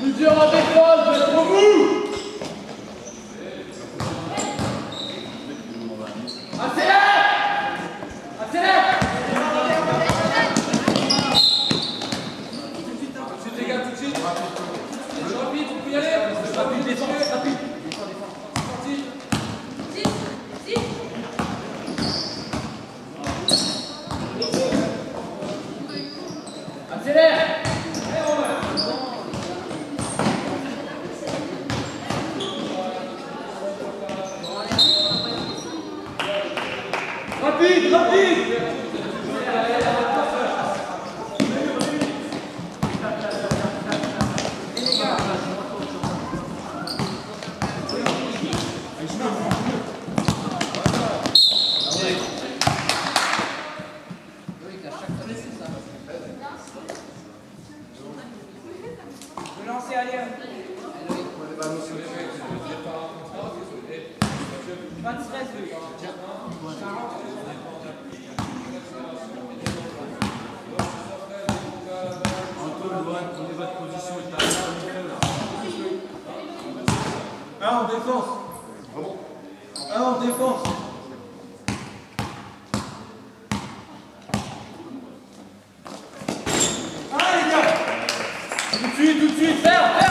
Mesure en défense, vous êtes trop mou Accélère. Accélère. Tout de suite, hein. tout de suite. Les gars, tout de suite Rapide, vous pouvez y aller. Rapide, défense, rapide Rapide, rapide. 23 Un peu le bon, on est votre position et t'as rien à faire. Défense! Un en défense! Allez les gars! Tout de suite, tout de suite, ferme!